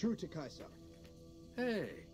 True to Caesar. Hey,